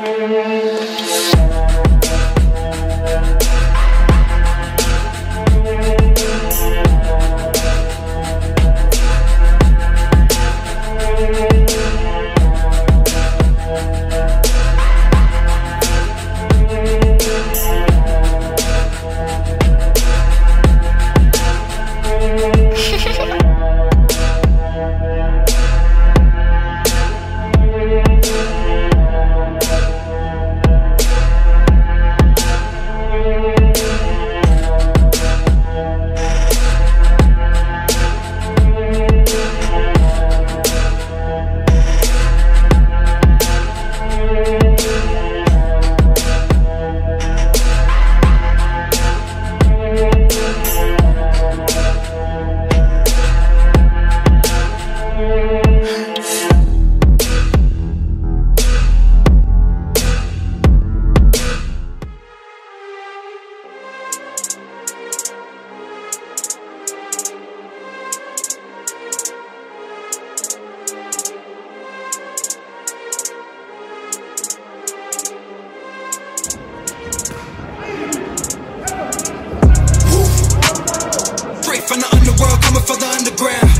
Ha ha ha! I'ma for the underground.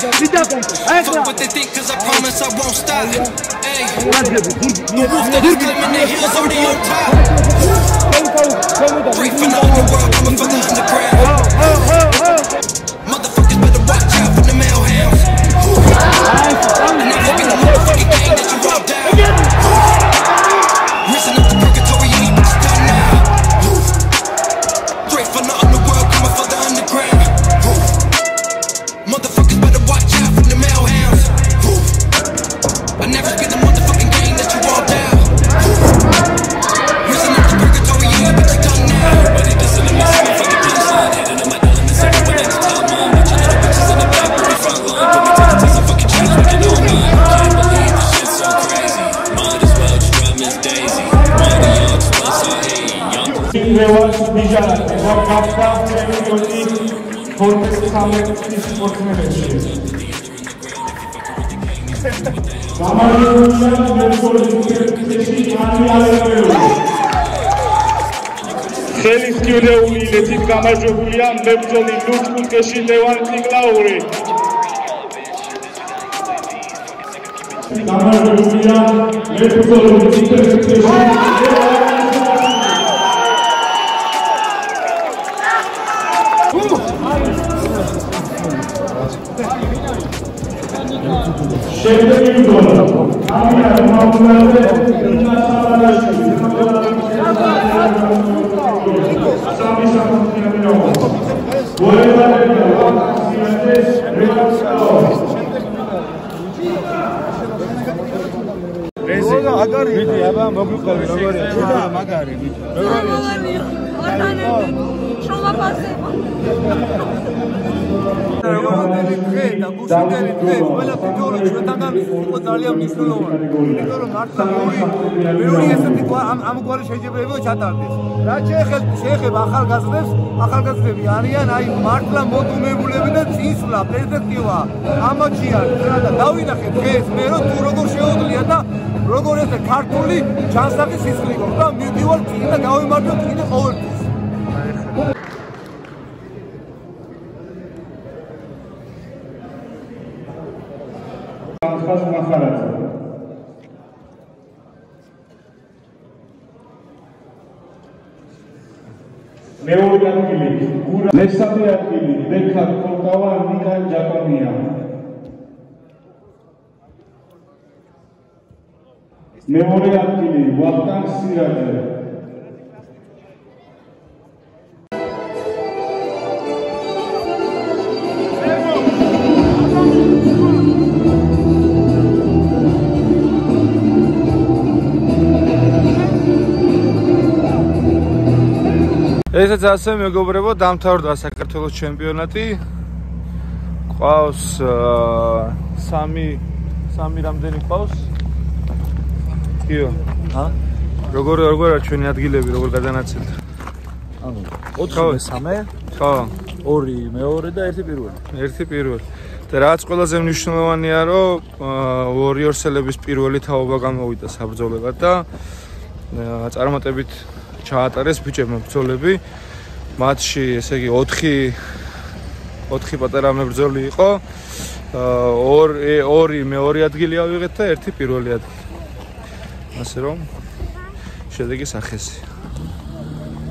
Be different. Fuck what they think, cause I promise I won't stop. Hey, the wolf that is climbing the hills already on top. The coming the underground. რევაზ ბიჟარაკი და გახდა ჩემი გოლი 19-ის მოქმედებში. გამარჯობა მეგობრებო, ხელის გივლეული ლეთით გამარჯვებულია მებრძოლი ლუჩკუტკეში ლევან ციგლაური. გამარჯვებულია მებრძოლი ლუჩკუტკეში Şevket Yüzyıl'ın Amin Yardım Mahmutları magari ben mabruk abi magari da magari Orada ne? Şoma pasayım. რევოლუციური დღე და ბუშიტერი დღე ყველა ფიგურა ჩვენთან იყო ძალიან მნიშვნელოვანი. იმიტომ რომ მართლა ორი მეორე ესეთი ამ ამგვარი შეჯიბრებები ჩატარდეს. რა შეეხება შეეხება ახალგაზრდებს, ახალგაზრდები არიან აი მართლა მოდუნებულები და წინსვლა, პერსპექტივა ამაჩია და დავინახე დღეს მე რომ თუ როგორ შეუძლია და როგორ ესე ქართული ჩანსაღი სისხლი გქონდა, მივდივარ წინ და გავიმარჯვებ კიდე ყოველთვის. მეორე ადგილი გურა მესამე ადგილი ბექა კოლკავა ნიკა ჯაპონია მეორე ადგილი ვახტანგ სირაძე ესეც ასე მეგობრებო დამთავრდა საქართველოს ჩემპიონატი. ყავს აა, სამი სამი რამდენი ყავს კიო ა? როგორ როგორ არის ჩვენი ადგილები როგორ გადანაცილდა? ანუ ხო. 4 მესამე, ხო. 2 მეორე და 1 პირველი. ერთი პირველი. და რაც ყველაზე მნიშვნელოვანია რომ ვორიორსელების პირველი თაობა გამოვიდა საბრძოლებად და წარმატებით ჩაატარეს ბიჭებმა ბრძოლები. მატჩი ესე იგი 4 4 პატარა მებრძოლი იყო. ორი ორი მეორე ადგილი ავიღეთ და ერთი პირველი ადგილი. ასე რომ შედეგი სახესი